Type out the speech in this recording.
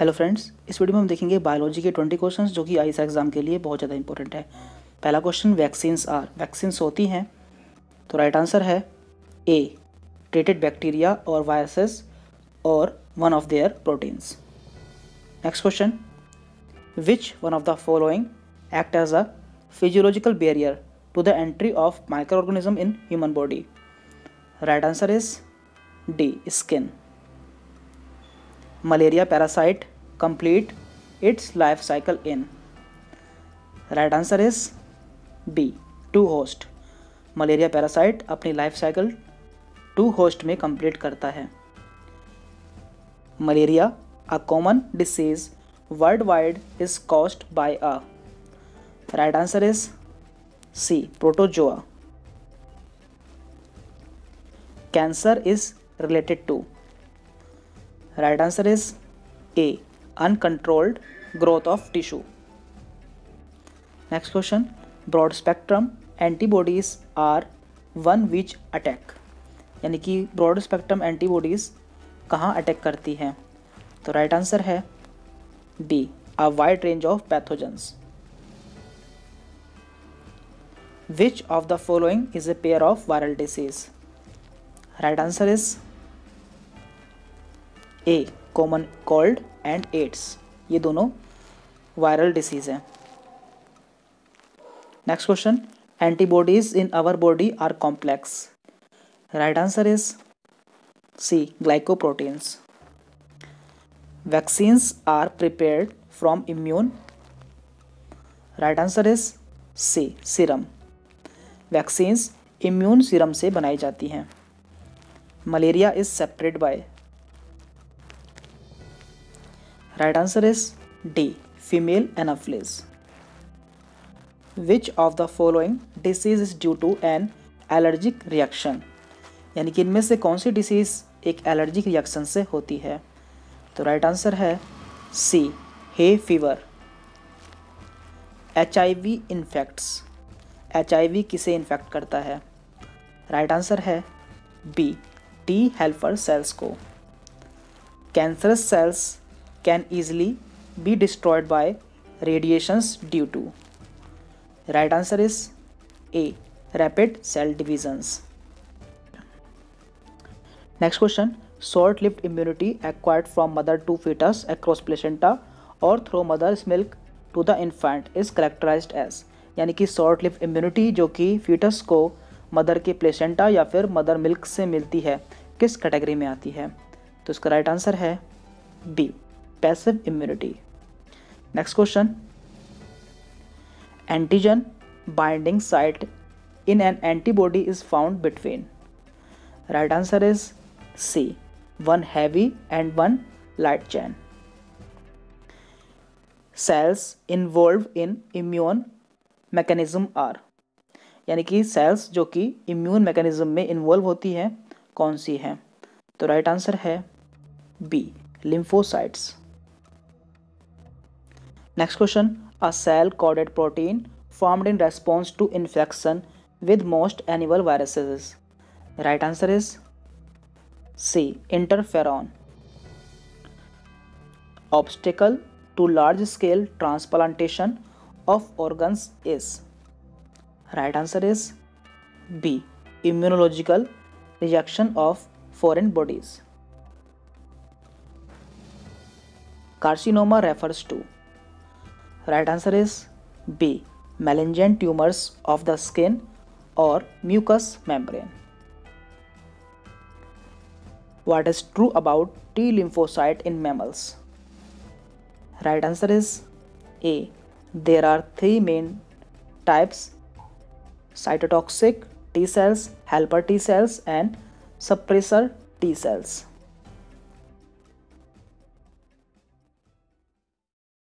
Hello friends इस video में हम देखेंगे बायोलॉजी के ट्वेंटी क्वेश्चंस जो कि आई एग्ज़ाम के लिए बहुत ज़्यादा इंपॉर्टेंट है। पहला क्वेश्चन वैक्सीन्स आर वैक्सीन्स होती हैं। तो राइट आंसर है ए ट्रीटेड बैक्टीरिया और वायरसेस और one of their proteins next question which one of the following act as a physiological barrier to the entry of microorganism in human body right answer is D skin malaria parasite complete its life cycle in? Right answer is b two host malaria parasite अपनी life cycle two host में complete करता है। Malaria a common disease worldwide is caused by a right answer is C protozoa cancer is related to Right answer is A. Uncontrolled growth of tissue. Next question. Broad spectrum antibodies are one which attack. यानी कि broad spectrum antibodies कहाँ attack करती हैं तो right answer है D a wide range of pathogens which of the following is a pair of viral disease right answer is A common cold and AIDS ये दोनों viral disease हैं। Next question antibodies in our body are complex right answer is C glycoproteins vaccines are prepared from immune right answer is C serum vaccines immune serum से बनाई जाती हैं। Malaria is separate by Right answer is D. Female anopheles. Which of the following disease is due to an allergic reaction? यानी कि इनमें से कौन सी डिसीज़ एक एलर्जिक रिएक्शन से होती है तो राइट आंसर है C hay fever H I we infects H I we किसे इन्फेक्ट करता है राइट आंसर है बी टी हेल्पर सेल्स को cancerous cells can easily be destroyed by radiations due to. Right answer is A. Rapid cell divisions. Next question. Short-lived immunity acquired from mother to fetus across placenta or through mother's milk to the infant is characterized as यानी कि short live immunity जो कि foetus को mother के placenta या फिर mother milk से मिलती है किस कैटेगरी में आती है तो इसका राइट आंसर है B passive immunity next question antigen binding site in an antibody is found between right answer is C one heavy and one light chain cells involve in immune mechanism are यानी कि sales जो कि immune mechanism में involve होती हैं, कौन सी हैं? तो राइट आंसर है B lymphocytes Next question A cell coded protein formed in response to infection with most animal viruses. Right answer is C. Interferon. Obstacle to large scale transplantation of organs is. Right answer is B. Immunological rejection of foreign bodies. Carcinoma refers to Right answer is B. Malignant tumors of the skin or mucous membrane. What is true about T lymphocyte in mammals? Right answer is A. There are three main types cytotoxic T cells, helper T cells, and suppressor T cells.